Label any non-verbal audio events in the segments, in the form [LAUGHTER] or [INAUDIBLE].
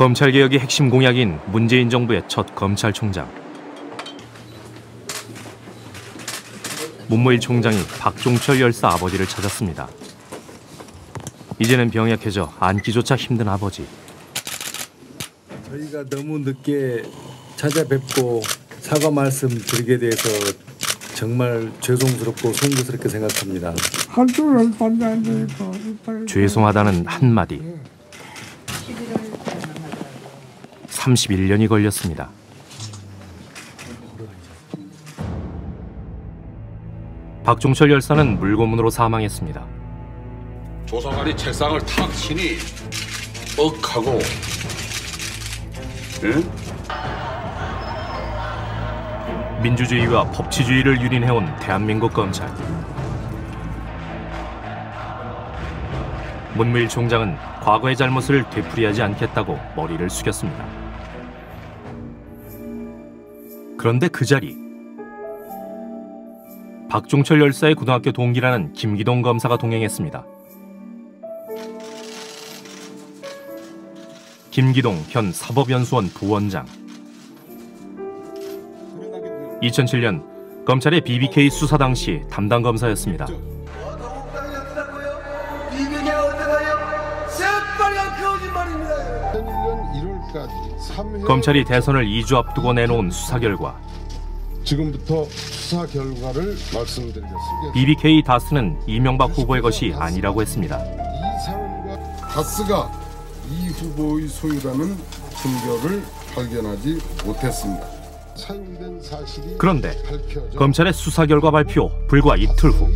검찰개혁의 핵심 공약인 문재인 정부의 첫 검찰총장. 문무일 총장이 박종철 열사 아버지를 찾았습니다. 이제는 병약해져 앉기조차 힘든 아버지. 저희가 너무 늦게 찾아뵙고 사과 말씀 드리게 돼서 정말 죄송스럽고 송구스럽게 생각합니다. 죄송하다는 한마디. 31년이 걸렸습니다. 박종철 열사는 물고문으로 사망했습니다. 조사관이 책상을 탁 치니 억 하고 응? 민주주의와 법치주의를 유린해온 대한민국 검찰. 문무일 총장은 과거의 잘못을 되풀이하지 않겠다고 머리를 숙였습니다. 그런데 그 자리 박종철 열사의 고등학교 동기라는 김기동 검사가 동행했습니다. 김기동 현 사법연수원 부원장 2007년 검찰의 BBK 수사 당시 담당 검사였습니다. 어 검찰이 대선을 2주 앞두고 내놓은 수사 결과 지금부터 수사 결과를 말씀드리겠습니다. BBK 다스는 이명박 후보의 것이 아니라고 했습니다. 이 다스가 이 후보의 소유라는 근거를 발견하지 못했습니다. 그런데 검찰의 수사 결과 발표 불과 이틀 후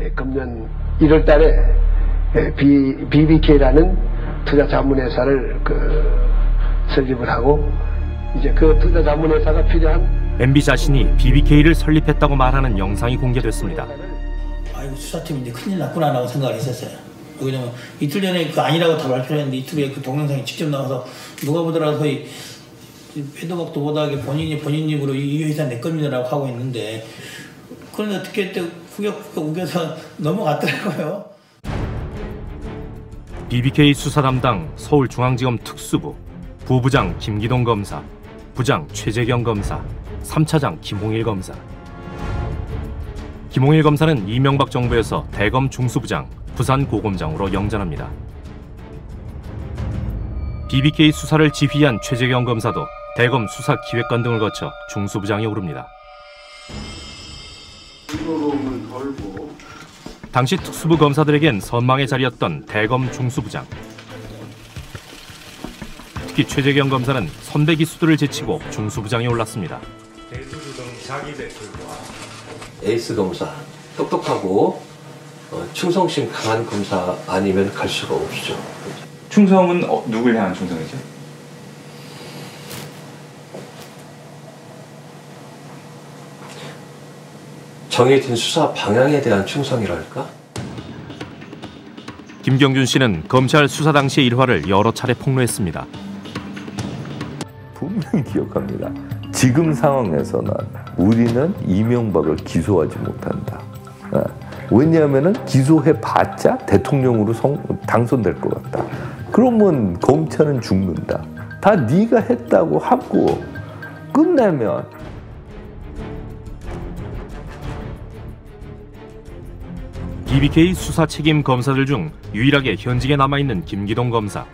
예, 금년 1월 달에 예, B, BBK라는 투자 자문회사를 그 설립을 하고 이제 그 투자 자문회사가 필요한 MB 자신이 BBK를 설립했다고 말하는 영상이 공개됐습니다. 아이고 수사팀이 이제 큰일 났구나 라고 생각을 했었어요. 왜냐면 이틀 전에 그 아니라고 다 발표를 했는데 이틀 후에 그 동영상이 직접 나와서 누가 보더라도 거의 빼도 박도 못하게 본인이 본인 입으로 이 회사 내 겁니다라고 하고 있는데 그런데 어떻게 또 후격후격 우겨서 넘어갔더라고요. BBK 수사 담당 서울중앙지검 특수부 부부장 김기동 검사, 부장 최재경 검사, 3차장 김홍일 검사. 김홍일 검사는 이명박 정부에서 대검 중수부장, 부산 고검장으로 영전합니다. BBK 수사를 지휘한 최재경 검사도 대검 수사 기획관 등을 거쳐 중수부장에 오릅니다. 당시 특수부 검사들에겐 선망의 자리였던 대검 중수부장. 특히 최재경 검사는 선배 기수들을 제치고 중수부장에 올랐습니다. 에이스 검사, 똑똑하고 어, 충성심 강한 검사 아니면 갈 수가 없죠. 충성은 어, 누굴 향한 충성이죠? 정해진 수사 방향에 대한 충성이랄까? 김경준 씨는 검찰 수사 당시의 일화를 여러 차례 폭로했습니다. 분명히 기억합니다. 지금 상황에서는 우리는 이명박을 기소하지 못한다. 어, 왜냐하면 기소해봤자 대통령으로 성, 당선될 것 같다. 그러면 검찰은 죽는다. 다 네가 했다고 하고 끝내면 BBK 수사 책임 검사들 중 유일하게 현직에 남아있는 김기동 검사.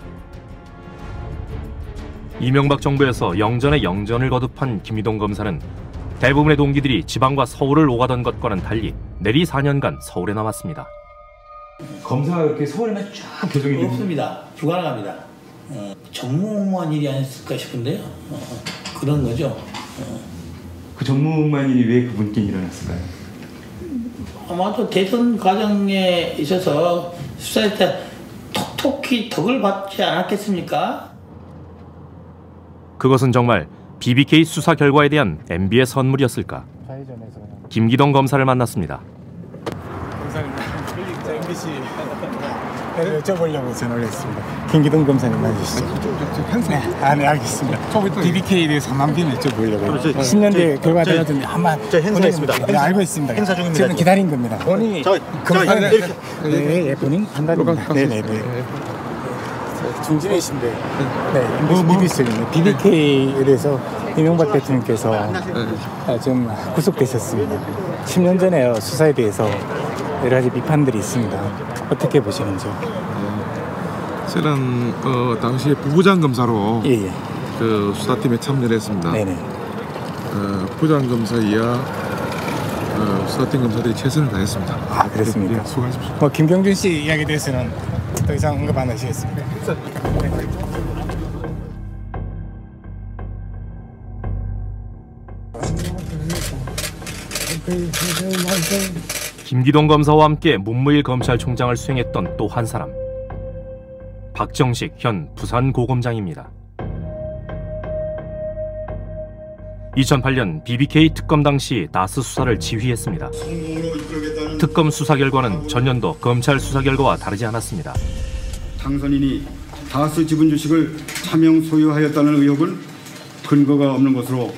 이명박 정부에서 영전에 영전을 거듭한 김기동 검사는 대부분의 동기들이 지방과 서울을 오가던 것과는 달리 내리 4년간 서울에 남았습니다. 검사가 이렇게 서울에만 쫙 계속 있는 없습니다. 불가능합니다. 어, 정무공무원 일이 아니었을까 싶은데요. 어, 그런 거죠. 어. 그 전무만 일이 왜 그분께 일어났을까요? 아마도 대선 과정에 있어서 수사할 때 톡톡히 덕을 받지 않았겠습니까? 그것은 정말 BBK 수사 결과에 대한 MB의 선물이었을까? 김기동 검사를 만났습니다. [LAUGHS] MBC 여쭤보려고 전화를 했습니다. 김기동 검사님 맞으시죠? 네, 아, 네, 알겠습니다. BBK에 대해서 한마디만 여쭤보려고. 10년대 결과 되었는데 한마 저 행사했습니다. 네, 알고 있습니다. 행사 중입니다. 저는 기다린 겁니다. 본인이 저, 저 검사는 이렇게 네, 예, 본인 판단입니다. 네, 네, 네. 중진이신데 네, 뭐, BBC는 BBK에 대해서 이명박 대통령께서 아, 좀 구속되셨습니다. 10년 전에 수사에 대해서 여러 가지 비판들이 있습니다. 어떻게 보시는지요? 저는 어, 당시에 부부장 검사로 예, 예. 그 수사팀에 참여를 했습니다. 네네. 어, 부장 검사 이하 어, 수사팀 검사들이 최선을 다했습니다. 아 그렇습니까? 네, 수고하십시오. 뭐 김경준 씨 이야기에 대해서는 더 이상 언급 안 하시겠습니다. 김기동 검사와 함께 문무일 검찰총장을 수행했던 또 한 사람. 박정식 현 부산고검장입니다. 2008년 BBK 특검 당시 나스 수사를 지휘했습니다. 특검 수사 결과는 전년도 검찰 수사 결과와 다르지 않았습니다. 당선인이 다스 지분 주식을 차명 소유하였다는 의혹은 근거가 없는 것으로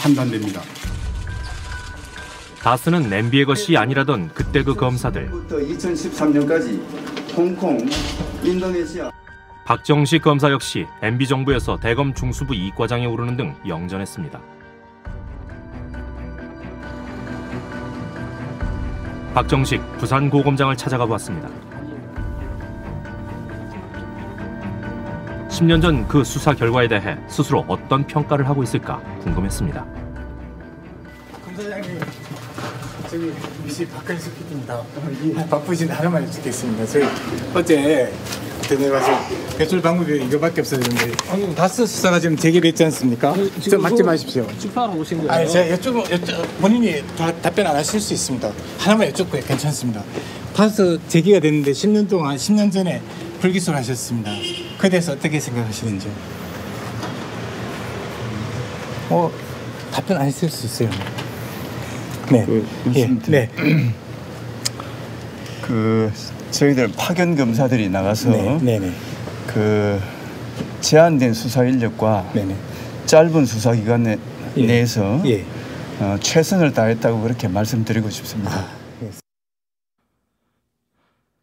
판단됩니다. 다스는 MB의 것이 아니라던 그때 그 검사들. 부터 2013년까지 홍콩, 인도네시아 박정식 검사 역시 MB 정부에서 대검 중수부 이과장에 오르는 등 영전했습니다. 박정식 부산 고검장을 찾아가 보았습니다. 10년 전 그 수사 결과에 대해 스스로 어떤 평가를 하고 있을까 궁금했습니다. 저기 미시 박근수 PD입니다. 바쁘신 하나만 여쭙겠습니다. 저희 어제 내려가서 배출 방법이 이거밖에 없어졌는데 오늘 다스 수사가 지금 재개됐지 않습니까? 좀 맞지 마십시오. 집하러 오신 거예요? 아니 제가 여쭤보, 여쭤 본인이 다, 답변 안 하실 수 있습니다. 하나만 여쭙고요. 괜찮습니다. 다스 재개가 됐는데 10년 동안 10년 전에 불기소를 하셨습니다. 그에 대해서 어떻게 생각하시는지요? 어 답변 안 했을 수 있어요. 네. 예, 네. [CLEARS THROAT] 그 저희들 파견 검사들이 나가서 네, 네, 네. 그 제한된 수사 인력과 짧은 수사 기간 내, 예. 내에서 예. 어, 최선을 다했다고 그렇게 말씀드리고 싶습니다.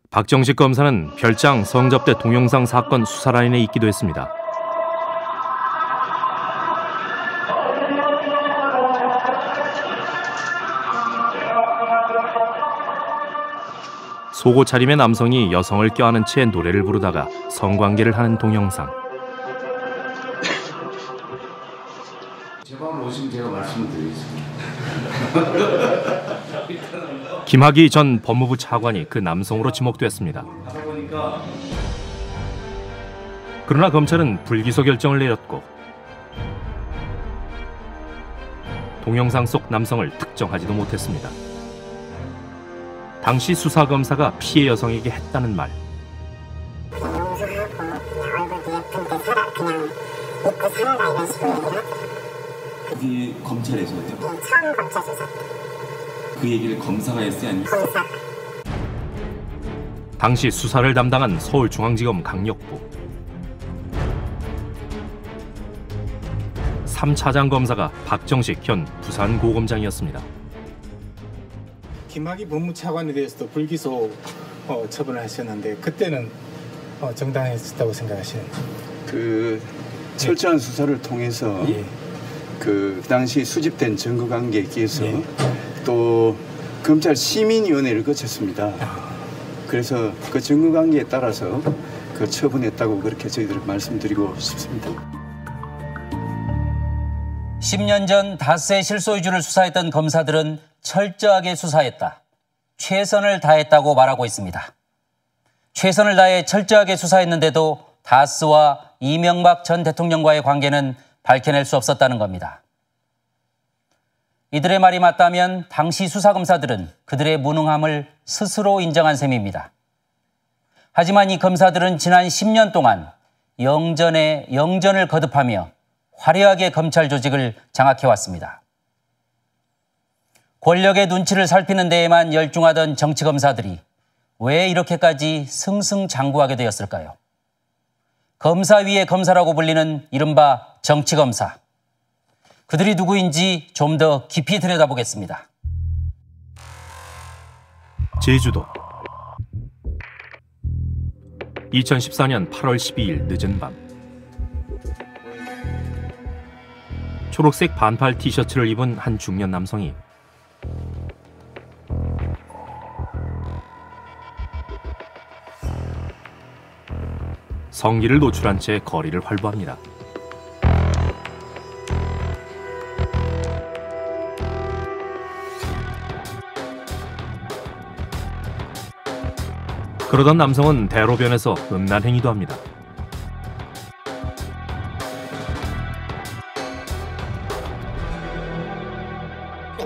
박정식 검사는 별장 성접대 동영상 사건 수사 라인에 있기도 했습니다. 속옷 차림의 남성이 여성을 껴안은 채 노래를 부르다가 성관계를 하는 동영상. 제발 오시면 제가 말씀을 드리겠습니다. [LAUGHS] 김학의 전 법무부 차관이 그 남성으로 지목됐습니다. 그러나 검찰은 불기소 결정을 내렸고 동영상 속 남성을 특정하지도 못했습니다. 당시 수사 검사가 피해 여성에게 했다는 말. 그게 검찰에서 요? 처음 검찰 수사 그 얘기를 검사가 했어요? 아니면 당시 수사를 담당한 서울중앙지검 강력부 3차장 검사가 박정식 현 부산고검장이었습니다. 김학의 법무차관에 대해서도 불기소 어, 처분을 하셨는데 그때는 어, 정당했다고 생각하시는지? 그 철저한 수사를 통해서 그 당시 수집된 증거 관계에 의해서 또 검찰 시민위원회를 거쳤습니다. 그래서 그 증거 관계에 따라서 그 처분했다고 그렇게 저희들은 말씀드리고 싶습니다. 10년 전 다스의 실소유주를 수사했던 검사들은 철저하게 수사했다. 최선을 다했다고 말하고 있습니다. 최선을 다해 철저하게 수사했는데도 다스와 이명박 전 대통령과의 관계는 밝혀낼 수 없었다는 겁니다. 이들의 말이 맞다면 당시 수사검사들은 그들의 무능함을 스스로 인정한 셈입니다. 하지만 이 검사들은 지난 10년 동안 영전에 영전을 거듭하며 화려하게 검찰 조직을 장악해왔습니다. 권력의 눈치를 살피는 데에만 열중하던 정치검사들이 왜 이렇게까지 승승장구하게 되었을까요? 검사 위의 검사라고 불리는 이른바 정치검사. 그들이 누구인지 좀 더 깊이 들여다보겠습니다. 제주도 2014년 8월 12일 늦은 밤 초록색 반팔 티셔츠를 입은 한 중년 남성이 성기를 노출한 채 거리를 활보합니다. 그러던 남성은 대로변에서 음란 행위도 합니다.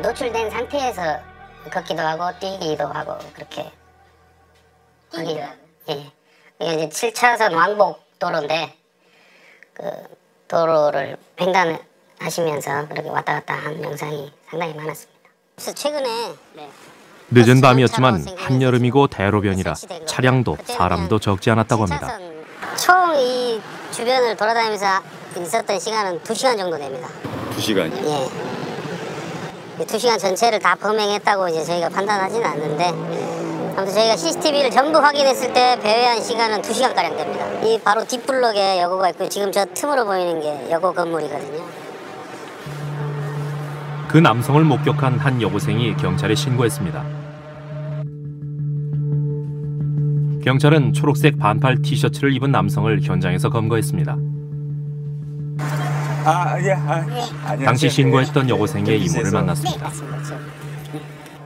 노출된 상태에서 걷기도 하고 뛰기도 하고 그렇게 뛰기도 예. 이게 이제 7차선 왕복 도로인데 그 도로를 횡단하시면서 그렇게 왔다 갔다 한 영상이 상당히 많았습니다. 그래서 최근에 네. 늦은 밤이었지만 한여름이고 대로변이라 차량도 사람도 적지 않았다고 합니다. 총 이 주변을 돌아다니면서 있었던 시간은 2시간 정도 됩니다. 두 시간이요? 예. 이 2시간 전체를 다 범행했다고 이제 저희가 판단하지는 않는데 아무튼 저희가 CCTV를 전부 확인했을 때 배회한 시간은 2시간가량 됩니다. 이 바로 뒷블럭에 여고가 있고 지금 저 틈으로 보이는 게 여고 건물이거든요. 그 남성을 목격한 한 여고생이 경찰에 신고했습니다. 경찰은 초록색 반팔 티셔츠를 입은 남성을 현장에서 검거했습니다. 아, 예. 아, 안녕하세요. 당시 신고했던 여고생의 이모를 만났습니다.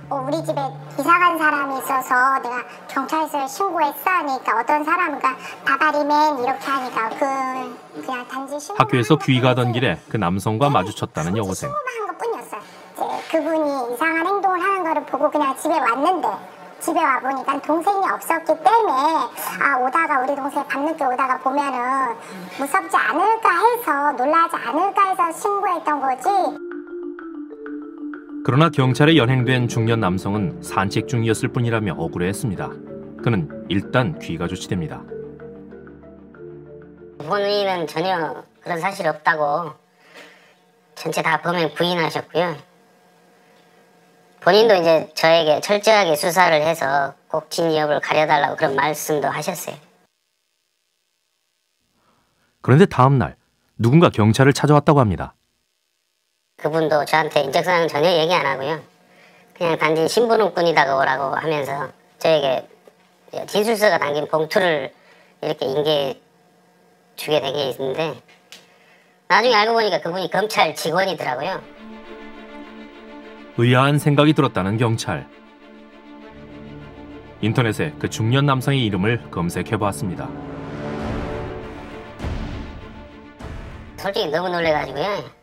어, 우리 집에 이사 간 사람이 있어서 내가 경찰서에 신고했어 하니까 어떤 사람은 바바리맨 이렇게 하니까 그 그냥 단지 신고한 학교에서 귀 가던 길에 그 남성과 마주쳤다는 여고생. 것뿐이었어요. 이제 그분이 이상한 행동을 하는 거를 보고 그냥 집에 왔는데 집에 와 보니까 동생이 없었기 때문에 아 오다가 우리 동생 밤늦게 오다가 보면은 무섭지 않을까 해서 놀라지 않을까 해서 신고했던 거지. 그러나 경찰에 연행된 중년 남성은 산책 중이었을 뿐이라며 억울해했습니다. 그는 일단 귀가 조치됩니다. 본인은 전혀 그런 사실 없다고 전체 다 범행 부인하셨고요. 본인도 이제 저에게 철저하게 수사를 해서 꼭 진위 여부를 가려달라고 그런 말씀도 하셨어요. 그런데 다음 날 누군가 경찰을 찾아왔다고 합니다. 그분도 저한테 인적사항 전혀 얘기 안 하고요. 그냥 단지 오라고 하면서 저에게 진술서가 담긴 봉투를 이렇게 인계해 주게 된게 있는데 나중에 알고 보니까 그분이 검찰 직원이더라고요. 의아한 생각이 들었다는 경찰. 인터넷에 그 중년 남성의 이름을 검색해 보았습니다. 솔직히 너무 놀래가지고요.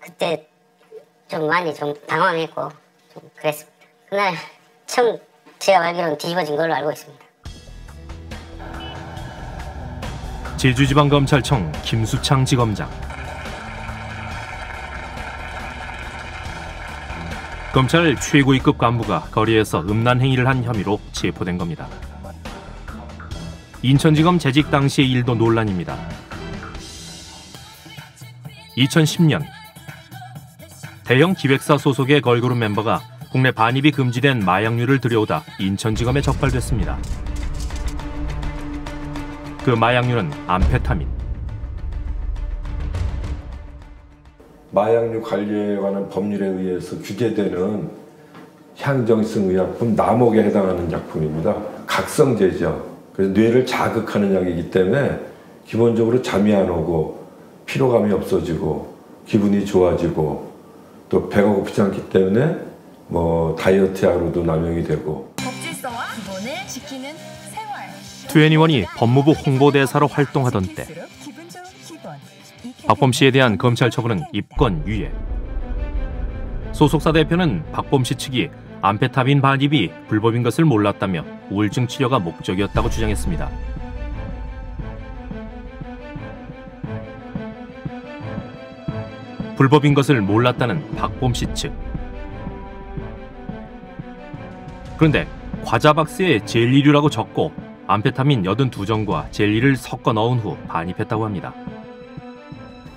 그때 좀 많이 좀 당황했고 좀 그랬습니다. 그날 처음 제가 알기로는 뒤집어진 걸로 알고 있습니다. 제주지방검찰청 김수창 지검장. 검찰 최고위급 간부가 거리에서 음란 행위를 한 혐의로 체포된 겁니다. 인천지검 재직 당시의 일도 논란입니다. 2010년 대형 기획사 소속의 걸그룹 멤버가 국내 반입이 금지된 마약류를 들여오다 인천지검에 적발됐습니다. 그 마약류는 암페타민. 마약류 관리에 관한 법률에 의해서 규제되는 향정성 의약품 남옥에 해당하는 약품입니다. 각성제죠. 그래서 뇌를 자극하는 약이기 때문에 기본적으로 잠이 안 오고 피로감이 없어지고 기분이 좋아지고 또 배가 고프지 않기 때문에 뭐 다이어트 약으로도 남용이 되고 법질서와 기본을 지키는 생활. 투애니원이 법무부 홍보대사로 활동하던 때 박범 씨에 대한 검찰 처분은 입건 유예. 소속사 대표는 박범 씨 측이 암페타민 반입이 불법인 것을 몰랐다며 우울증 치료가 목적이었다고 주장했습니다. 불법인 것을 몰랐다는 박범 씨 측. 그런데 과자 박스에 젤리류라고 적고 암페타민 82정과 젤리를 섞어 넣은 후 반입했다고 합니다.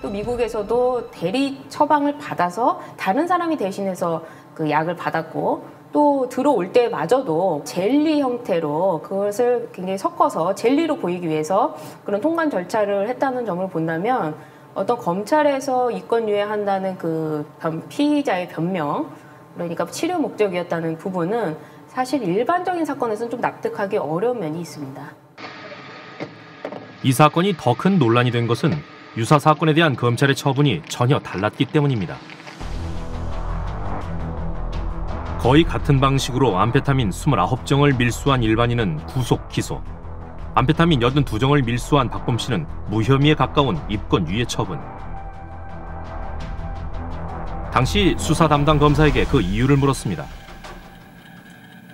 또 미국에서도 대리 처방을 받아서 다른 사람이 대신해서 그 약을 받았고 또 들어올 때마저도 젤리 형태로 그것을 굉장히 섞어서 젤리로 보이기 위해서 그런 통관 절차를 했다는 점을 본다면 어떤 검찰에서 이권 유예한다는 그 변- 피의자의 변명 그러니까 치료 목적이었다는 부분은 사실 일반적인 사건에서는 좀 납득하기 어려운 면이 있습니다. 이 사건이 더 큰 논란이 된 것은 유사 사건에 대한 검찰의 처분이 전혀 달랐기 때문입니다. 거의 같은 방식으로 암페타민 29정을 밀수한 일반인은 구속 기소. 암페타민 82정을 밀수한 박범 씨는 무혐의에 가까운 입건 유예 처분. 당시 수사 담당 검사에게 그 이유를 물었습니다.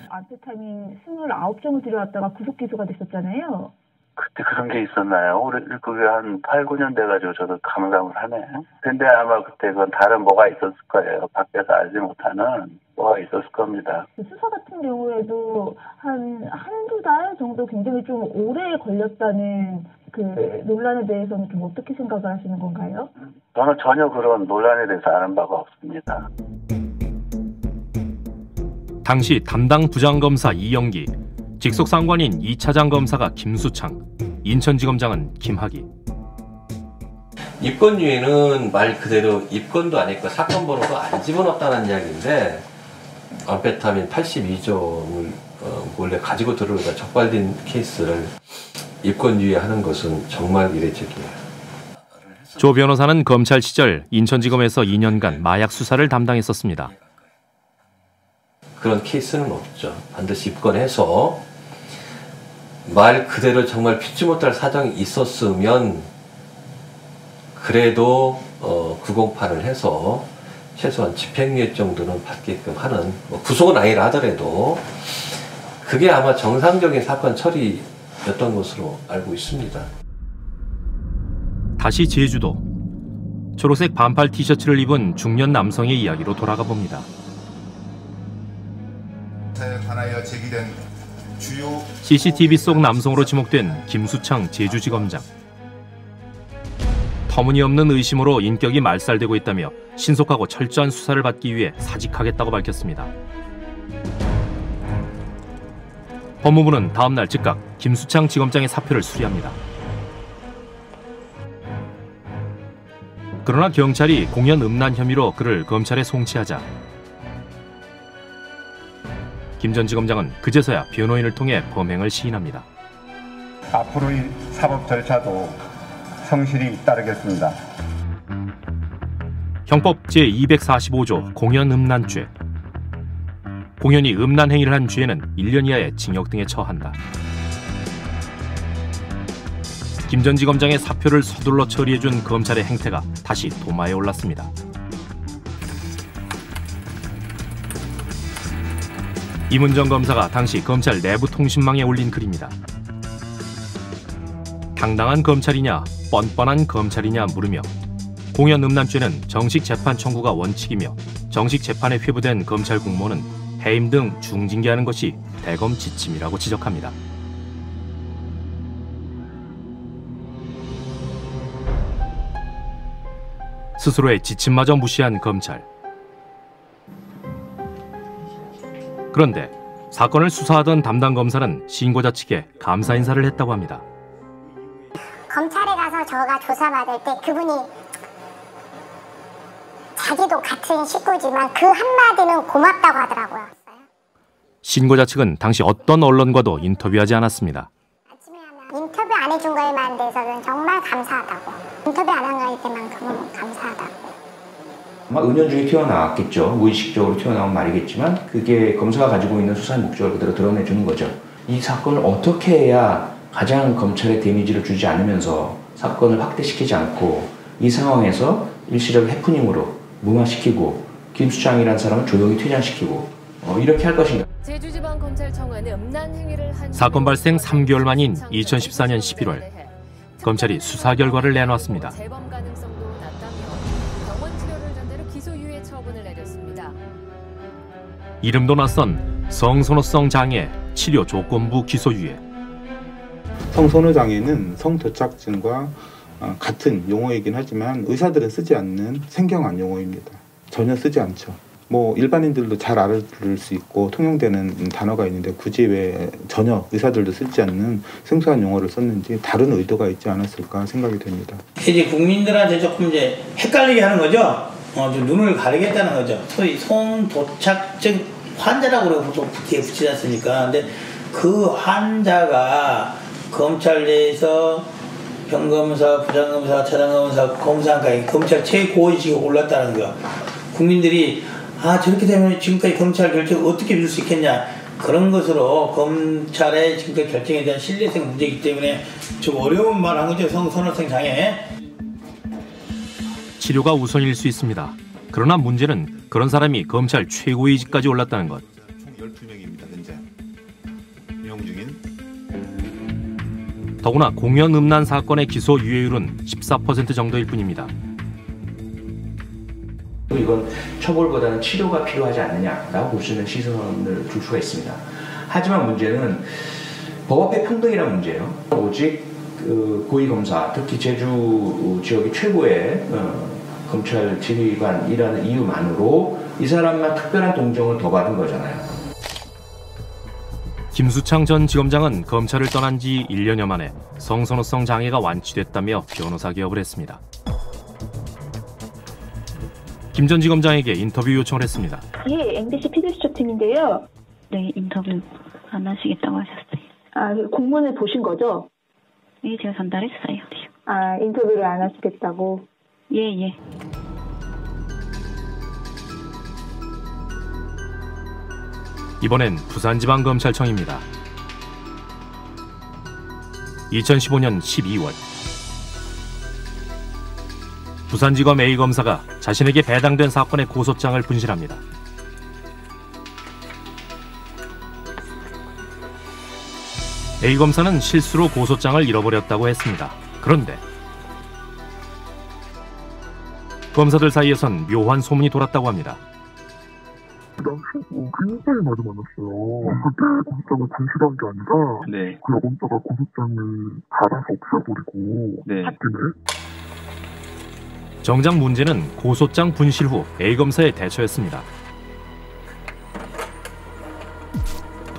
암페타민 29종을 들여왔다가 구속 기소가 됐었잖아요. 그때 그런 게 있었나요? 우리 그게 한 8, 9년 돼가지고 저도 가물가물하네. 근데 아마 그때 그건 다른 뭐가 있었을 거예요. 밖에서 알지 못하는 뭐가 있었을 겁니다. 그 수사 같은 경우에도 한 한두 달 정도 굉장히 좀 오래 걸렸다는 그 논란에 대해서는 좀 어떻게 생각을 하시는 건가요? 저는 전혀 그런 논란에 대해서 아는 바가 없습니다. 당시 담당 부장검사 이영기, 직속 상관인 2차장 검사가 김수창, 인천지검장은 김학의. 입건 유예는 말 그대로 입건도 아니고 사건 번호도 안 집어넣었다는 이야기인데 암페타민 82종을 어, 원래 가지고 들어오다 적발된 케이스를 입건 유예하는 것은 정말 이례적이에요. 조 변호사는 검찰 시절 인천지검에서 2년간 마약 수사를 담당했었습니다. 그런 케이스는 없죠. 반드시 입건해서 말 그대로 정말 피치 못할 사정이 있었으면 그래도 어, 908을 해서 최소한 집행유예 정도는 받게끔 하는 뭐 구속은 아니라 하더라도 그게 아마 정상적인 사건 처리였던 것으로 알고 있습니다. 다시 제주도. 초록색 반팔 티셔츠를 입은 중년 남성의 이야기로 돌아가 봅니다. 에 관하여 제기된 CCTV 속 남성으로 지목된 김수창 제주지검장. 터무니없는 의심으로 인격이 말살되고 있다며 신속하고 철저한 수사를 받기 위해 사직하겠다고 밝혔습니다. 법무부는 다음 날 즉각 김수창 지검장의 사표를 수리합니다. 그러나 경찰이 공연 음란 혐의로 그를 검찰에 송치하자 김 전 지검장은 그제서야 변호인을 통해 범행을 시인합니다. 앞으로의 사법 절차도 성실히 따르겠습니다. 형법 제245조 공연 음란죄. 공연이 음란 행위를 한 죄는 1년 이하의 징역 등에 처한다. 김 전 지검장의 사표를 서둘러 처리해준 검찰의 행태가 다시 도마에 올랐습니다. 이문정 검사가 당시 검찰 내부 통신망에 올린 글입니다. 당당한 검찰이냐, 뻔뻔한 검찰이냐 물으며 공연 음란죄는 정식 재판 청구가 원칙이며 정식 재판에 회부된 검찰 공무원은 해임 등 중징계하는 것이 대검 지침이라고 지적합니다. 스스로의 지침마저 무시한 검찰. 그런데 사건을 수사하던 담당 검사는 신고자 측에 감사 인사를 했다고 합니다. 검찰에 가서 저가 조사받을 때 그분이 자기도 같은 식구지만 그 한마디는 고맙다고 하더라고요. 신고자 측은 당시 어떤 언론과도 인터뷰하지 않았습니다. 아마 은연 중에 튀어나왔겠죠. 무의식적으로 튀어나온 말이겠지만 그게 검사가 가지고 있는 수사의 목적을 그대로 드러내주는 거죠. 이 사건을 어떻게 해야 가장 검찰에 데미지를 주지 않으면서 사건을 확대시키지 않고 이 상황에서 일시적 해프닝으로 무마시키고 김수창이라는 사람을 조용히 퇴장시키고 어, 이렇게 할 것인가. 사건 발생 3개월 만인 2014년 11월 검찰이 수사 결과를 내놓았습니다. 이름도 낯선 성선호성 장애 치료 조건부 기소유예. 성선호 장애는 성도착증과 어, 같은 용어이긴 하지만 의사들은 쓰지 않는 생경한 용어입니다. 전혀 쓰지 않죠. 뭐 일반인들도 잘 알아들을 수 있고 통용되는 단어가 있는데 굳이 왜 전혀 의사들도 쓰지 않는 생소한 용어를 썼는지 다른 의도가 있지 않았을까 생각이 됩니다. 이제 국민들한테 조금 이제 헷갈리게 하는 거죠. 어, 좀 눈을 가리겠다는 거죠. 소위 송도착증 환자라고 그러고 또 뒤에 붙이지 않습니까? 근데 그 환자가 검찰 내에서 병검사, 부장검사, 차장검사, 검사까지 검찰 최고위직에 올랐다는 거. 국민들이 아 저렇게 되면 지금까지 검찰 결정 어떻게 믿을 수 있겠냐 그런 것으로 검찰의 지금까지 결정에 대한 신뢰성 문제이기 때문에 좀 어려운 말 한 거죠 성선호성 장애. 치료가 우선일 수 있습니다. 그러나 문제는 그런 사람이 검찰 최고위직까지 올랐다는 것. 총 12명입니다. 현재 유용 중인 더구나 공연 음란 사건의 기소 유예율은 14% 정도일 뿐입니다. 이건 처벌보다는 치료가 필요하지 않느냐라고 볼 수 있는 시선을 줄 수가 있습니다. 하지만 문제는 법 앞에 평등이라는 문제예요. 오직 그 고위검사, 특히 제주 지역의 최고의 어, 검찰 지휘관이라는 이유만으로 이 사람만 특별한 동정을 더 받은 거잖아요. 김수창 전 지검장은 검찰을 떠난 지 1년여 만에 성선호성 장애가 완치됐다며 변호사 개업을 했습니다. 김 전 지검장에게 인터뷰 요청을 했습니다. 예, MBC 피드수첩 팀인데요. 네, 인터뷰 안 하시겠다고 하셨어요. 아, 공문을 보신 거죠? 예, 제가 전달했어요. 아, 인터뷰를 안 하시겠다고? 예, 예. 이번엔 부산지방검찰청입니다. 2015년 12월 부산지검 A 검사가 자신에게 배당된 사건의 고소장을 분실합니다. A 검사는 실수로 고소장을 잃어버렸다고 했습니다. 그런데 검사들 사이에선 묘한 소문이 돌았다고 합니다. 굉장히 많이 만났어요. 그때 고소장을 분실한 게 아니라 네. 그 여검사가 고소장을 갈아서 없애버리고 네. 정작 문제는 고소장 분실 후 A 검사의 대처였습니다.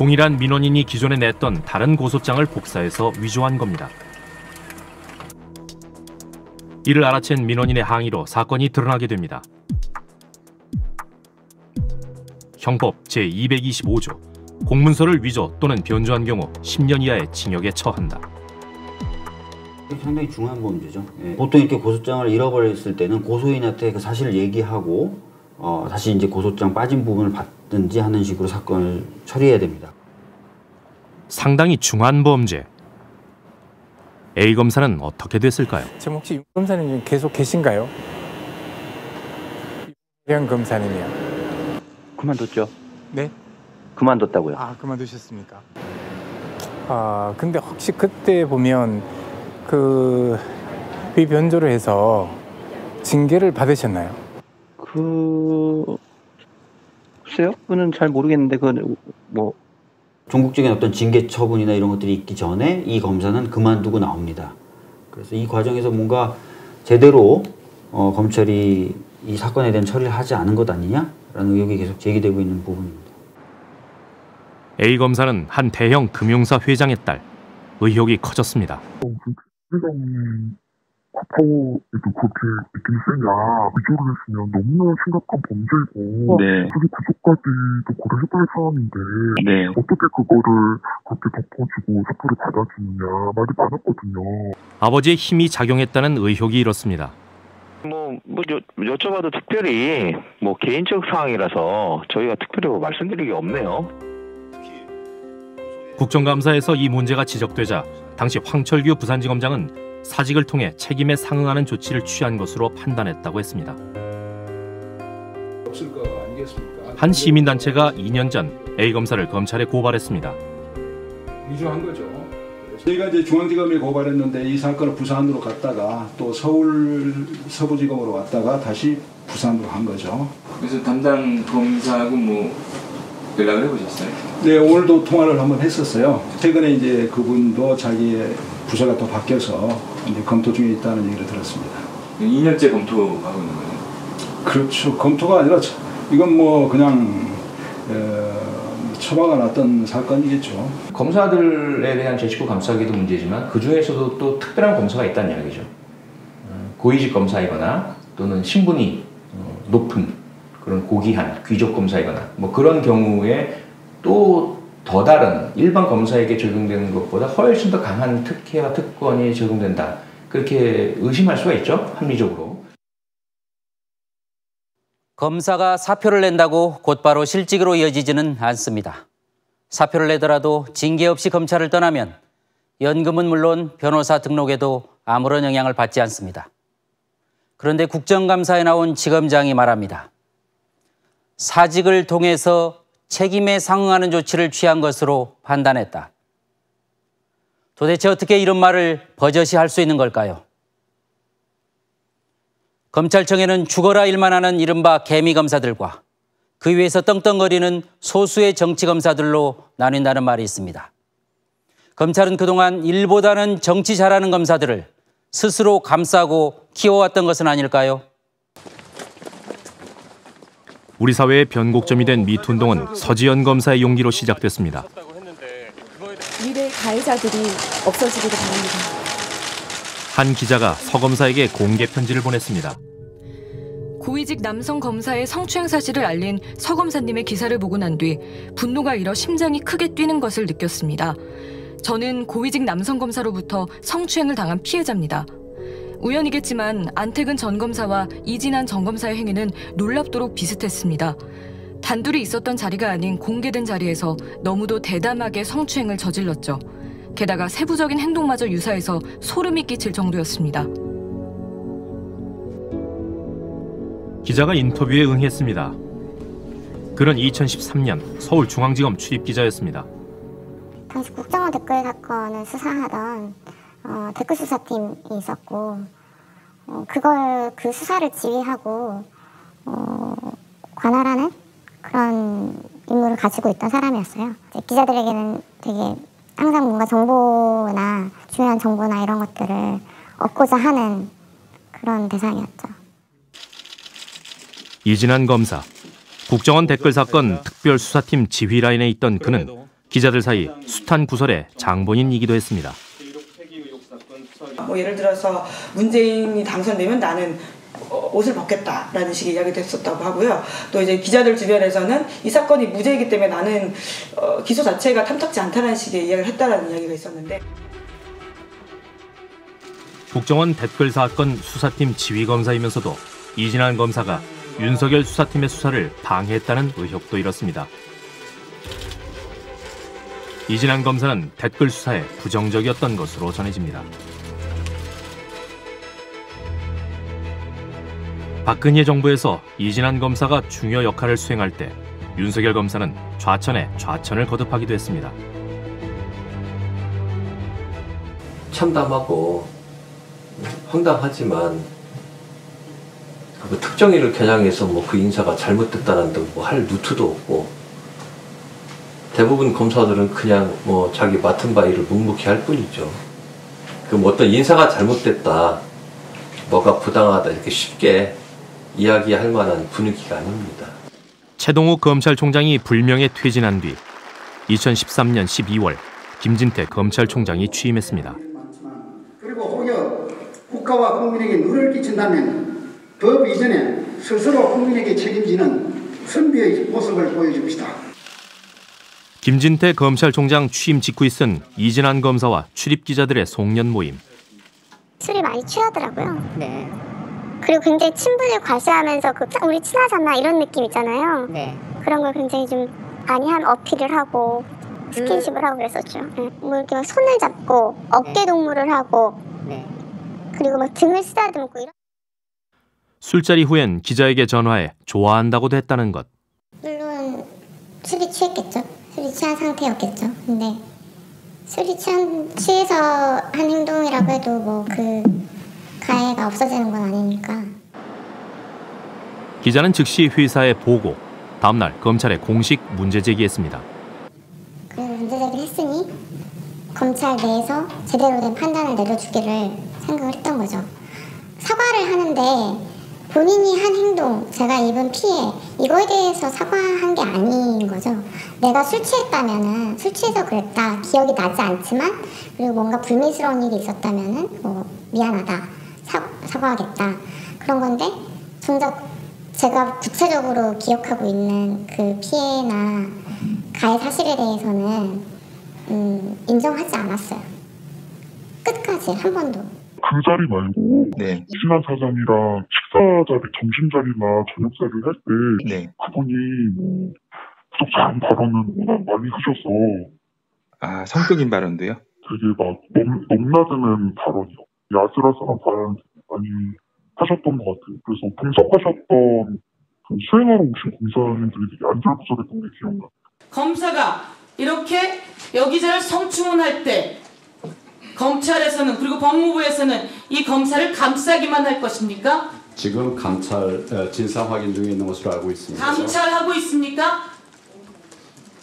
동일한 민원인이 기존에 냈던 다른 고소장을 복사해서 위조한 겁니다. 이를 알아챈 민원인의 항의로 사건이 드러나게 됩니다. 형법 제225조 공문서를 위조 또는 변조한 경우 10년 이하의 징역에 처한다. 상당히 중요한 범죄죠. 예. 보통 이렇게 고소장을 잃어버렸을 때는 고소인한테 그 사실을 얘기하고 어, 다시 이제 고소장 빠진 부분을 받 든지 하는 식으로 사건을 처리해야 됩니다. 상당히 중한 범죄. A 검사는 어떻게 됐을까요? 지금 혹시 윤 검사님 계속 계신가요? 양 검사님이요. 그만뒀죠. 네? 그만뒀다고요. 아 그만두셨습니까? 아 근데 혹시 그때 보면 그 비변조를 해서 징계를 받으셨나요? 그 글쎄요, 그는 잘 모르겠는데 그뭐 종국적인 어떤 징계 처분이나 이런 것들이 있기 전에 이 검사는 그만두고 나옵니다. 그래서 이 과정에서 뭔가 제대로 어, 검찰이 이 사건에 대한 처리를 하지 않은 것 아니냐라는 의혹이 계속 제기되고 있는 부분입니다. A 검사는 한 대형 금융사 회장의 딸. 의혹이 커졌습니다. 회장이 과파오에도 그렇게 느낌이 세냐 위조를 했으면 너무나 심각한 범죄이고 네. 그게 구속까지도 고려해볼 사안인데 네. 어떻게 그거를 그렇게 덮어주고 사표를 받아주느냐 말이 많았거든요. 아버지의 힘이 작용했다는 의혹이 이렇습니다. 뭐, 뭐 여, 여쭤봐도 특별히 뭐 개인적 사항이라서 저희가 특별히 뭐 말씀드릴 게 없네요. 국정감사에서 이 문제가 지적되자 당시 황철규 부산지검장은 사직을 통해 책임에 상응하는 조치를 취한 것으로 판단했다고 했습니다. 한 시민단체가 2년 전 A 검사를 검찰에 고발했습니다. 위조한 거죠. 저희가 이제 중앙지검에 고발했는데 이 사건을 부산으로 갔다가 또 서울 서부지검으로 왔다가 다시 부산으로 한 거죠. 그래서 담당 검사하고 뭐 연락을 해보셨어요? 네, 오늘도 통화를 한번 했었어요. 최근에 이제 그분도 자기의 부서가 또 바뀌어서 이제 검토 중에 있다는 얘기를 들었습니다. 2년째 검토하고 있는 거예요? 그렇죠. 검토가 아니라 이건 뭐 그냥 어, 처방을 났던 사건이겠죠. 검사들에 대한 제19 감싸기도 문제지만 그 중에서도 또 특별한 검사가 있다는 이야기죠. 어, 고위직 검사이거나 또는 신분이 어, 높은 그런 고귀한 귀족 검사이거나 뭐 그런 경우에 또 더 다른 일반 검사에게 적용되는 것보다 훨씬 더 강한 특혜와 특권이 적용된다. 그렇게 의심할 수가 있죠. 합리적으로. 검사가 사표를 낸다고 곧바로 실직으로 이어지지는 않습니다. 사표를 내더라도 징계 없이 검찰을 떠나면 연금은 물론 변호사 등록에도 아무런 영향을 받지 않습니다. 그런데 국정감사에 나온 지검장이 말합니다. 사직을 통해서 책임에 상응하는 조치를 취한 것으로 판단했다. 도대체 어떻게 이런 말을 버젓이 할 수 있는 걸까요? 검찰청에는 죽어라 일만 하는 이른바 개미 검사들과 그 위에서 떵떵거리는 소수의 정치 검사들로 나뉜다는 말이 있습니다. 검찰은 그동안 일보다는 정치 잘하는 검사들을 스스로 감싸고 키워왔던 것은 아닐까요? 우리 사회의 변곡점이 된 미투 운동은 서지현 검사의 용기로 시작됐습니다. 미래 가해자들이 없어지기를 바랍니다. 한 기자가 서 검사에게 공개 편지를 보냈습니다. 고위직 남성 검사의 성추행 사실을 알린 서 검사님의 기사를 보고 난 뒤 분노가 일어 심장이 크게 뛰는 것을 느꼈습니다. 저는 고위직 남성 검사로부터 성추행을 당한 피해자입니다. 우연이겠지만 안택은 전 검사와 이진한 전 검사의 행위는 놀랍도록 비슷했습니다. 단둘이 있었던 자리가 아닌 공개된 자리에서 너무도 대담하게 성추행을 저질렀죠. 게다가 세부적인 행동마저 유사해서 소름이 끼칠 정도였습니다. 기자가 인터뷰에 응했습니다. 그는 2013년 서울중앙지검 출입기자였습니다. 당시 국정원 댓글 사건을 수사하던 어, 댓글 수사팀이 있었고 어, 그걸 그 수사를 지휘하고 어, 관할하는 그런 임무를 가지고 있던 사람이었어요. 기자들에게는 되게 항상 뭔가 정보나 중요한 정보나 이런 것들을 얻고자 하는 그런 대상이었죠. 이진한 검사, 국정원 댓글 사건 특별수사팀 지휘 라인에 있던 그는 기자들 사이 숱한 구설의 장본인이기도 했습니다. 뭐 예를 들어서 문재인이 당선되면 나는 어, 옷을 벗겠다라는 식의 이야기도 했었다고 하고요. 또 이제 기자들 주변에서는 이 사건이 무죄이기 때문에 나는 어, 기소 자체가 탐탁지 않다는 식의 이야기를 했다라는 이야기가 있었는데 국정원 댓글 사건 수사팀 지휘 검사이면서도 이진한 검사가 윤석열 수사팀의 수사를 방해했다는 의혹도 일었습니다. 이진한 검사는 댓글 수사에 부정적이었던 것으로 전해집니다. 박근혜 정부에서 이진한 검사가 중요 역할을 수행할 때 윤석열 검사는 좌천에 좌천을 거듭하기도 했습니다. 참담하고 황당하지만 그 특정인을 겨냥해서 뭐 그 인사가 잘못됐다는 등뭐할 루트도 없고 대부분 검사들은 그냥 뭐 자기 맡은 바 일을 묵묵히 할 뿐이죠. 그 뭐 어떤 인사가 잘못됐다, 뭐가 부당하다 이렇게 쉽게 이야기할 만한 분위기가 아닙니다. 최동욱 검찰총장이 불명예 퇴진한 뒤 2013년 12월 김진태 검찰총장이 취임했습니다. 그리고 혹여 국가와 국민에게 누를 끼친다면 법 이전에 스스로 국민에게 책임지는 선비의 모습을 보여줍시다. 김진태 검찰총장 취임 직후 있은 이진한 검사와 출입 기자들의 송년 모임. 술이 많이 취하더라고요. 네. 그리고 굉장히 친분을 과시하면서 그 우리 친하잖아 이런 느낌 있잖아요. 네. 그런 걸 굉장히 좀 많이 한 어필을 하고 스킨십을 하고 그랬었죠. 네. 뭐 이렇게 막 손을 잡고 어깨 동무를 하고 그리고 막 등을 쓰다듬고 이런. 술자리 후엔 기자에게 전화해 좋아한다고도 했다는 것. 물론 술이 취했겠죠. 술이 취한 상태였겠죠. 근데 술이 취한 취해서 한 행동이라고 해도 뭐 그 가해가 없어지는 건 아니니까. 기자는 즉시 회사에 보고 다음 날 검찰에 공식 문제 제기했습니다. 그 문제 제기를 했으니 검찰 내에서 제대로 된 판단을 내려주기를 생각을 했던 거죠. 사과를 하는데 본인이 한 행동, 제가 입은 피해 이거에 대해서 사과한 게 아닌 거죠. 내가 술 취했다면은 술 취해서 그랬다 기억이 나지 않지만 그리고 뭔가 불미스러운 일이 있었다면은 뭐 미안하다 사, 사과하겠다 그런 건데 정작 제가 구체적으로 기억하고 있는 그 피해나 가해 사실에 대해서는 음, 인정하지 않았어요. 끝까지 한 번도. 그 자리 말고 신한 사장이랑 식사 자리, 점심 자리나 저녁 자리를 할때 그분이 뭐 부적절한 발언을 워낙 많이 하셔서 아 성격인 발언도요? 되게 막 넘, 넘나드는 발언이요. 야스라스한 발언 많이 하셨던 것 같아요. 그래서 분석하셨던 그 수행하러 오신 검사님들이 되게 안절부절했던 게 기억나요. 검사가 이렇게 여기저를 성추문할 때 검찰에서는 그리고 법무부에서는 이 검사를 감싸기만 할 것입니까? 지금 감찰 어, 진상 확인 중에 있는 것으로 알고 있습니다. 감찰하고 있습니까?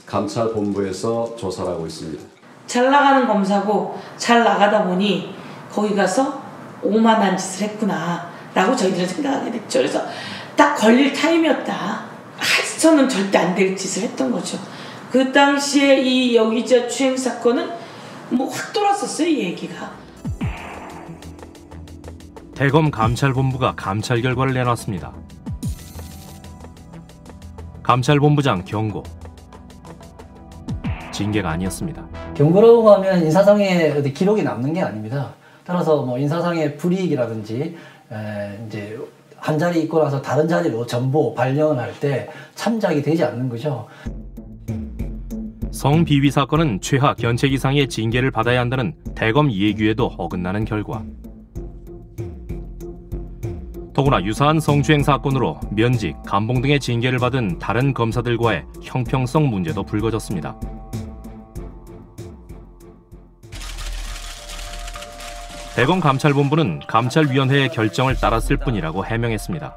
감찰 본부에서 조사를 하고 있습니다. 잘 나가는 검사고 잘 나가다 보니 거기 가서 오만한 짓을 했구나 라고 저희들은 생각하게 됐죠. 그래서 딱 걸릴 타임이었다. 해서는 절대 안 될 짓을 했던 거죠. 그 당시에 이 여기자 추행 사건은 뭐 확 돌았었어요, 이 얘기가. 대검 감찰본부가 감찰 결과를 내놨습니다. 감찰본부장 경고. 징계가 아니었습니다. 경고라고 하면 인사상의 어디 기록이 남는 게 아닙니다. 따라서 뭐 인사상의 불이익이라든지 에, 이제 한 자리 있고 나서 다른 자리로 전보 발령을 할 때 참작이 되지 않는 거죠. 성비위 사건은 최하 견책 이상의 징계를 받아야 한다는 대검 예규에도 어긋나는 결과. 더구나 유사한 성추행 사건으로 면직, 감봉 등의 징계를 받은 다른 검사들과의 형평성 문제도 불거졌습니다. 대검 감찰본부는 감찰위원회의 결정을 따랐을 뿐이라고 해명했습니다.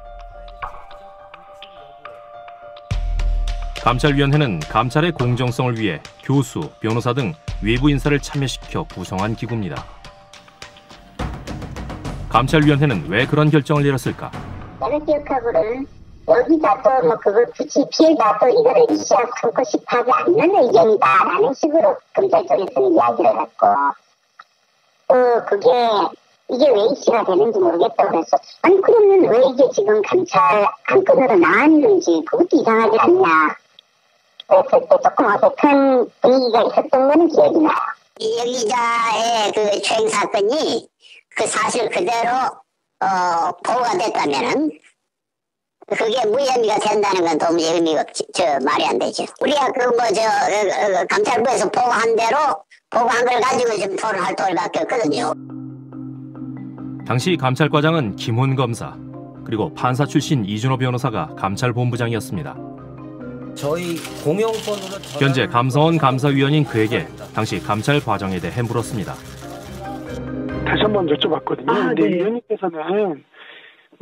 감찰위원회는 감찰의 공정성을 위해 교수, 변호사 등 외부 인사를 참여시켜 구성한 기구입니다. 감찰위원회는 왜 그런 결정을 내렸을까? 또 그게 이게 왜 이슈가 되는지 모르겠다고 그래서 아니 그러면 왜 이게 지금 감찰 안건으로 나왔는지 그것도 이상하지 않냐 그랬을 때 조금 어색한 분위기가 있었던 거는 기억이 나요. 여기자의 그 추행 사건이 그 사실 그대로 어, 보고가 됐다면은 그게 무혐의가 된다는 건 도무지 의미가 없지, 저 말이 안 되죠. 우리가 그 뭐 저 감찰부에서 보고한 대로 보고한 걸 가지고 지금 토론할 도리밖에 없거든요. 당시 감찰과장은 김훈 검사 그리고 판사 출신 이준호 변호사가 감찰본부장이었습니다. 저희 공용권으로 현재 감성원 감사위원인 그에게 당시 감찰 과정에 대해 물었습니다. 다시 한 번 여쭤봤거든요. 근데 위원님께서는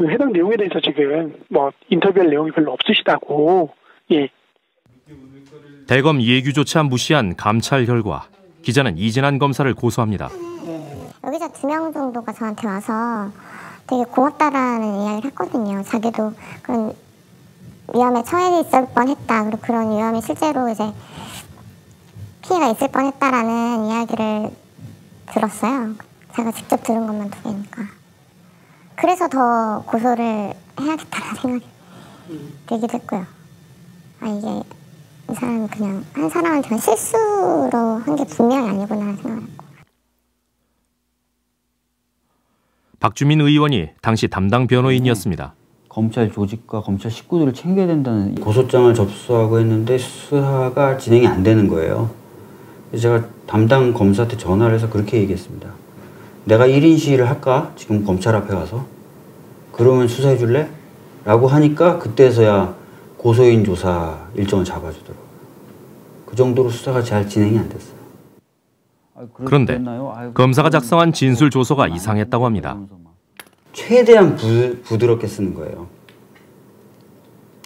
그 해당 내용에 대해서 지금 뭐 인터뷰할 내용이 별로 없으시다고 예. 대검 예규조차 무시한 감찰 결과 기자는 이진한 검사를 고소합니다. 여기서 두 명 정도가 저한테 와서 되게 고맙다라는 이야기를 했거든요. 자기도 그런 위험에 처해 있을 뻔했다. 그리고 그런 위험이 실제로 이제 피해가 있을 뻔했다라는 이야기를 들었어요. 제가 직접 들은 것만 두 개니까. 그래서 더 고소를 해야겠다는 생각이 들기도 했고요. 아 이게 이 사람이 그냥 한 사람한테는 실수로 한 게 분명히 아니구나 생각했고. 박주민 의원이 당시 담당 변호인이었습니다. 검찰 조직과 검찰 식구들을 챙겨야 된다는 고소장을 접수하고 했는데 수사가 진행이 안 되는 거예요. 그래서 제가 담당 검사한테 전화를 해서 그렇게 얘기했습니다. 내가 1인 시위를 할까? 지금 검찰 앞에 가서. 그러면 수사해 줄래? 라고 하니까 그때서야 고소인 조사 일정을 잡아주더라고요. 그 정도로 수사가 잘 진행이 안 됐어요. 그런데 검사가 작성한 진술 조서가 이상했다고 합니다. 최대한 부, 부드럽게 쓰는 거예요.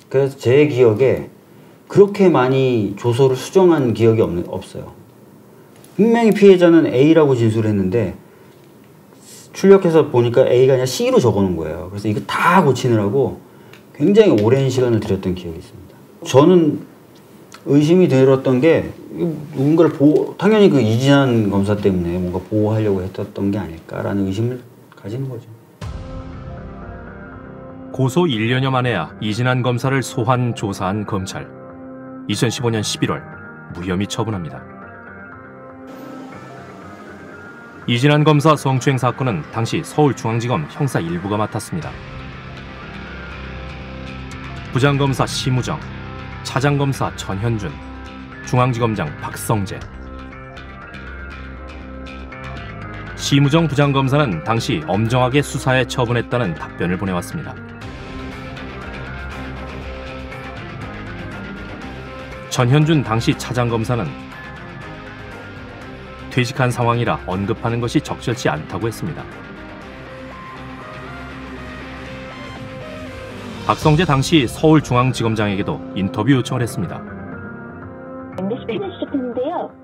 그래서 제 기억에 그렇게 많이 조서를 수정한 기억이 없는, 없어요. 분명히 피해자는 A라고 진술했는데 출력해서 보니까 A가 아니라 C로 적어놓은 거예요. 그래서 이거 다 고치느라고 굉장히 오랜 시간을 들였던 기억이 있습니다. 저는 의심이 들었던 게 누군가를 보호, 당연히 그 이진한 검사 때문에 뭔가 보호하려고 했었던 게 아닐까라는 의심을 가지는 거죠. 고소 1년여 만에야 이진한 검사를 소환 조사한 검찰. 2015년 11월 무혐의 처분합니다. 이진한 검사 성추행 사건은 당시 서울중앙지검 형사 1부가 맡았습니다. 부장검사 심우정, 차장검사 전현준, 중앙지검장 박성재. 심우정 부장검사는 당시 엄정하게 수사에 처분했다는 답변을 보내왔습니다. 전현준 당시 차장검사는 퇴직한 상황이라 언급하는 것이 적절치 않다고 했습니다. 박성재 당시 서울중앙지검장에게도 인터뷰 요청을 했습니다. MBC.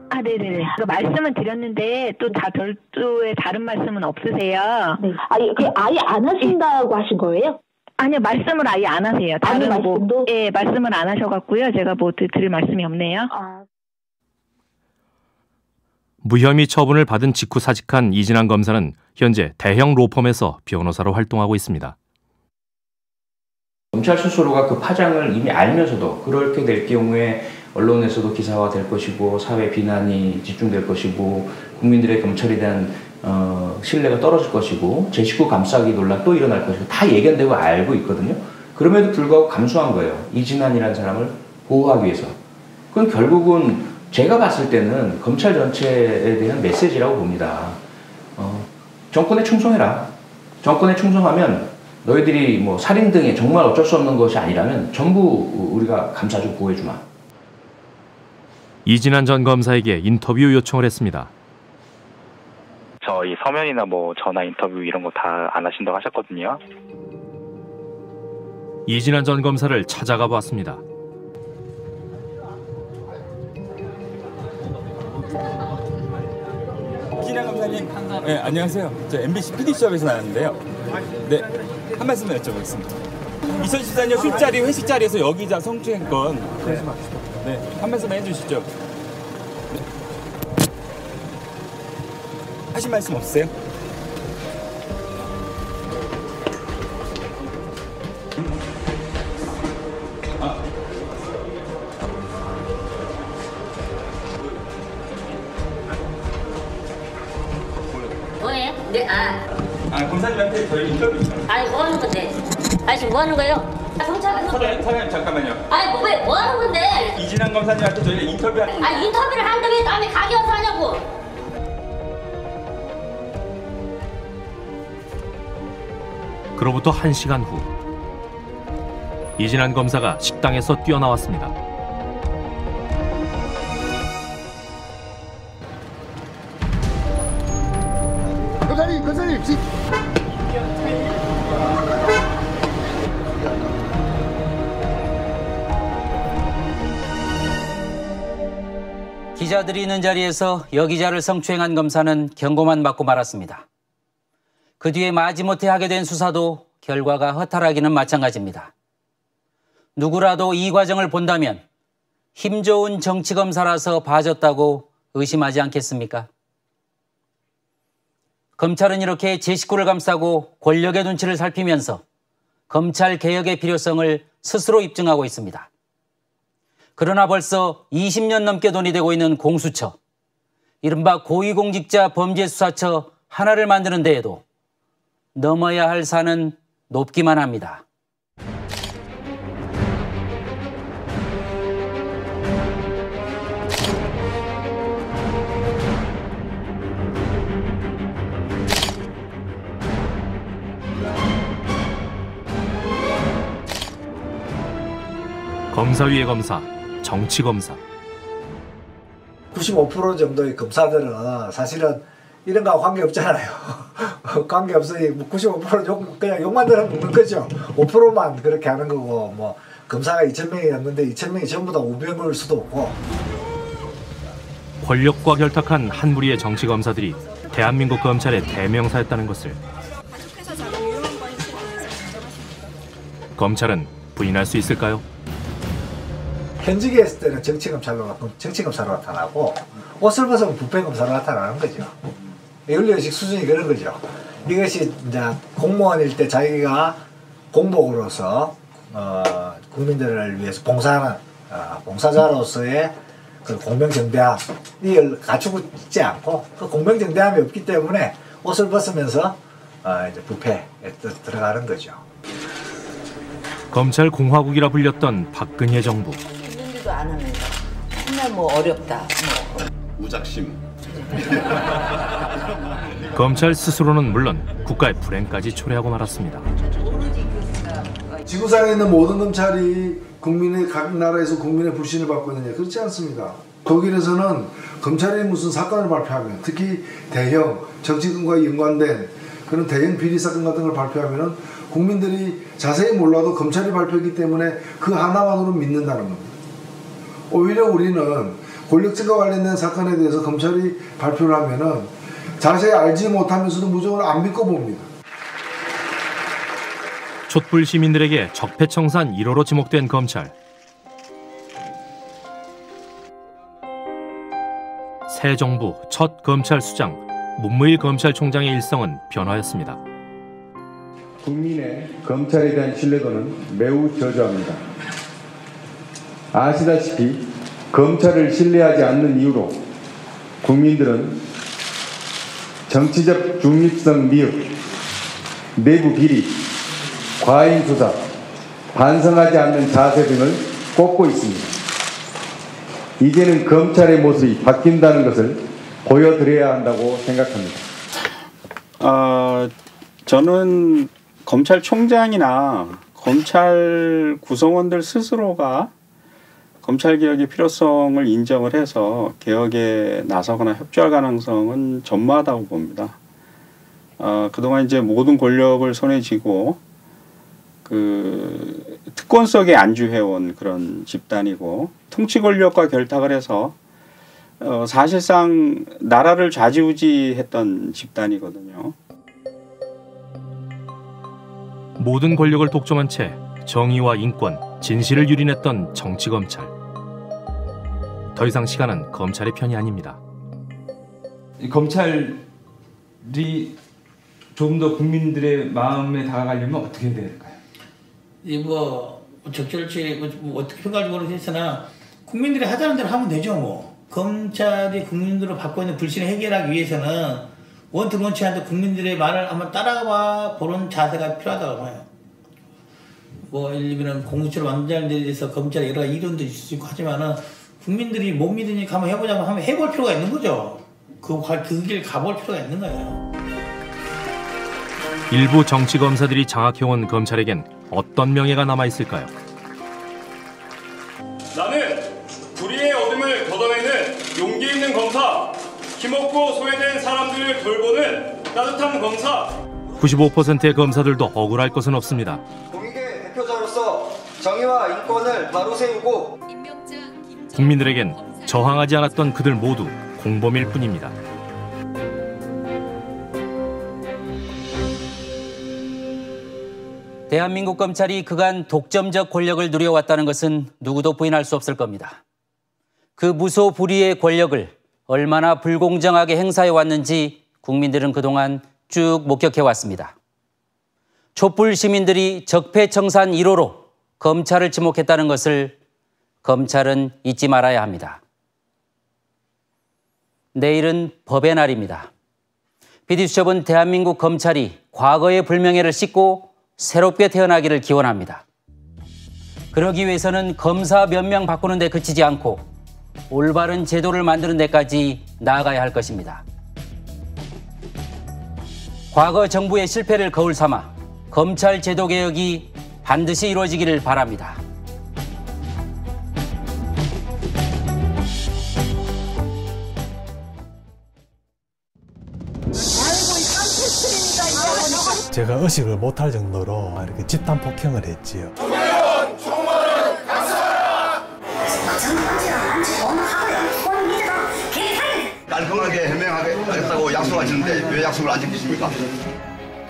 아, 네네네. 그 말씀은 드렸는데 또 다 별도의 다른 말씀은 없으세요? 네. 아니, 그 아예 안 하신다고 하신 거예요? 아니요, 말씀을 아예 안 하세요. 다른 아니, 뭐, 예, 말씀을 안 하셔갖고요. 제가 뭐 드- 드릴 말씀이 없네요. 무혐의 처분을 받은 직후 사직한 이진환 검사는 현재 대형 로펌에서 변호사로 활동하고 있습니다. 검찰 스스로가 그 파장을 이미 알면서도 그렇게 될 경우에 언론에서도 기사화 될 것이고 사회 비난이 집중될 것이고 국민들의 검찰에 대한 어, 신뢰가 떨어질 것이고 제 식구 감싸기 논란 또 일어날 것이고 다 예견되고 알고 있거든요. 그럼에도 불구하고 감수한 거예요. 이진환이라는 사람을 보호하기 위해서. 그건 결국은 제가 봤을 때는 검찰 전체에 대한 메시지라고 봅니다. 어, 정권에 충성해라. 정권에 충성하면 너희들이 뭐 살인 등에 정말 어쩔 수 없는 것이 아니라면 전부 우리가 감싸주고 보호해주마. 이진환 전 검사에게 인터뷰 요청을 했습니다. 저희 서면이나 뭐 전화 인터뷰 이런 거 다 안 하신다고 하셨거든요. 이진환 전 검사를 찾아가 보았습니다. 이진아 검사님, 네, 안녕하세요. 저 MBC PD수업에서 나왔는데요. 네, 한 말씀만 여쭤보겠습니다. 2014년 술자리, 회식 자리에서 여기자 성추행 건. 네, 한 말씀만 해주시죠. 네. 하신 말씀 없으세요? 아니 뭐 하는 건데? 아저씨 뭐 하는 거예요? 아, 경찰에서. 사장님, 사장님 잠깐만요. 아니 뭐, 왜, 뭐 하는 건데? 이진환 검사님한테 저희가 인터뷰. 아, 인터뷰를 하는데 왜 남의 가게 와서 하냐고? 그로부터 한시간후 이진환 검사가 식당에서 뛰어나왔습니다. 기자들이 있는 자리에서 여기자를 성추행한 검사는 경고만 받고 말았습니다. 그 뒤에 마지못해 하게 된 수사도 결과가 허탈하기는 마찬가지입니다. 누구라도 이 과정을 본다면 힘 좋은 정치검사라서 봐줬다고 의심하지 않겠습니까? 검찰은 이렇게 제 식구를 감싸고 권력의 눈치를 살피면서 검찰 개혁의 필요성을 스스로 입증하고 있습니다. 그러나 벌써 20년 넘게 논의되고 있는 공수처, 이른바 고위공직자 범죄수사처 하나를 만드는 데에도 넘어야 할 산은 높기만 합니다. 검사 위의 검사, 정치 검사. 95% 정도의 검사들은 사실은 이런 거하고 관계 없잖아요. [LAUGHS] 관계 없으니 뭐 95%는 욕, 그냥 욕만 들어 먹는 거죠. 5%만 그렇게 하는 거고 뭐 검사가 2,000명이었는데 2,000명이 전부 다 우병우일 수도 없고 권력과 결탁한 한 무리의 정치 검사들이 대한민국 검찰의 대명사였다는 것을 검찰은 부인할 수 있을까요? 현직에 있을 때는 정치검찰로 정치검사로 나타나고 옷을 벗으면 부패검사로 나타나는 거죠. 윤리의식 수준이 그런 거죠. 이것이 이제 공무원일 때 자기가 공복으로서 어, 국민들을 위해서 봉사하는 어, 봉사자로서의 그 공명정대함 이걸 갖추고 있지 않고 그 공명정대함이 없기 때문에 옷을 벗으면서 어, 이제 부패에 들어가는 거죠. 검찰 공화국이라 불렸던 박근혜 정부. 있는지도 않으면서 맨날 뭐 어렵다. 뭐. 우작심. [LAUGHS] 검찰 스스로는 물론 국가의 불행까지 초래하고 말았습니다. 지구상에 있는 모든 검찰이 국민의 각 나라에서 국민의 불신을 받고 있느냐 그렇지 않습니다. 독일에서는 검찰이 무슨 사건을 발표하면 특히 대형 정치권과 연관된 그런 대형 비리 사건 같은 걸 발표하면은 국민들이 자세히 몰라도 검찰이 발표했기 때문에 그 하나만으로 믿는다는 겁니다. 오히려 우리는 권력증과 관련된 사건에 대해서 검찰이 발표를 하면은 자세히 알지 못하면서도 무조건 안 믿고 봅니다. 촛불 시민들에게 적폐청산 1호로 지목된 검찰. 새 정부 첫 검찰수장 문무일 검찰총장의 일성은 변화였습니다. 국민의 검찰에 대한 신뢰도는 매우 저조합니다. 아시다시피 검찰을 신뢰하지 않는 이유로 국민들은 정치적 중립성 미흡, 내부 비리, 과잉 수사, 반성하지 않는 자세 등을 꼽고 있습니다. 이제는 검찰의 모습이 바뀐다는 것을 보여드려야 한다고 생각합니다. 어, 저는 검찰총장이나 검찰 구성원들 스스로가 검찰 개혁의 필요성을 인정을 해서 개혁에 나서거나 협조할 가능성은 전무하다고 봅니다. 어, 그동안 이제 모든 권력을 손에 쥐고 그 특권 속에 안주해온 그런 집단이고 통치 권력과 결탁을 해서 어, 사실상 나라를 좌지우지했던 집단이거든요. 모든 권력을 독점한 채 정의와 인권, 진실을 유린했던 정치검찰. 더 이상 시간은 검찰의 편이 아닙니다. 검찰이 좀더 국민들의 마음에 다가가려면 어떻게 해야 될까요? 이뭐 적절치 뭐 어떻게 평가할지 모르겠으나 국민들이 하자는 대로 하면 되죠 뭐. 검찰이 국민들을 받고 있는 불신을 해결하기 위해서는 원튼 원치 않도 국민들의 말을 한번 따라와 보는 자세가 필요하다고 봐요. 뭐 예를 들면 공수처를 완전히 대해서 검찰에 여러 가지 이론도 있을 수 있고 하지만은 국민들이 못 믿으니까 한번 해보자고 하면 해볼 필요가 있는 거죠. 그길 가볼 필요가 있는 거예요. 일부 정치 검사들이 장악해온 검찰에겐 어떤 명예가 남아 있을까요? 나는 불의의 어둠을 걷어내는 용기 있는 검사, 힘없고 소외된 사람들을 돌보는 따뜻한 검사. 95%의 검사들도 억울할 것은 없습니다. 정의와 인권을 바로 세우고 국민들에겐 저항하지 않았던 그들 모두 공범일 뿐입니다. 대한민국 검찰이 그간 독점적 권력을 누려왔다는 것은 누구도 부인할 수 없을 겁니다. 그 무소 불위의 권력을 얼마나 불공정하게 행사해 왔는지 국민들은 그동안 쭉 목격해 왔습니다. 촛불 시민들이 적폐청산 1호로 검찰을 지목했다는 것을 검찰은 잊지 말아야 합니다. 내일은 법의 날입니다. PD수첩은 대한민국 검찰이 과거의 불명예를 씻고 새롭게 태어나기를 기원합니다. 그러기 위해서는 검사 몇 명 바꾸는 데 그치지 않고 올바른 제도를 만드는 데까지 나아가야 할 것입니다. 과거 정부의 실패를 거울 삼아 검찰 제도 개혁이 반드시 이루어지기를 바랍니다. 제가 의식을 못할 정도로 이렇게 집단 폭행을 했지요. 깔끔하게 해명하겠다고 약속을 하시는데 왜 약속을 안 지키십니까?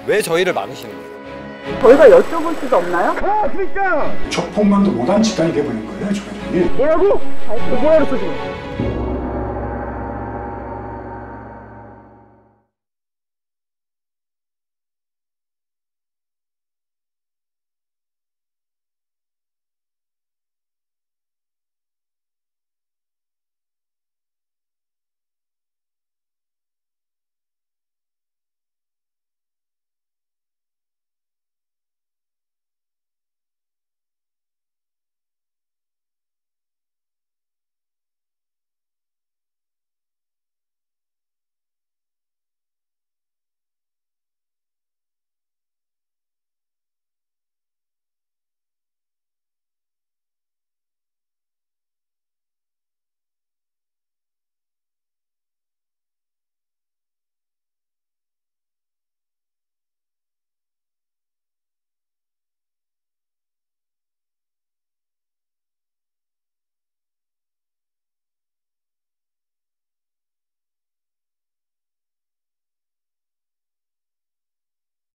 왜 저희를 막으시는 거예요? 저희가 여쭤볼 수도 없나요? 아, 그러니까! 족폭만도 못한 집단이 돼버린 거예요, 저희들이. 여기! 이거로 쓰지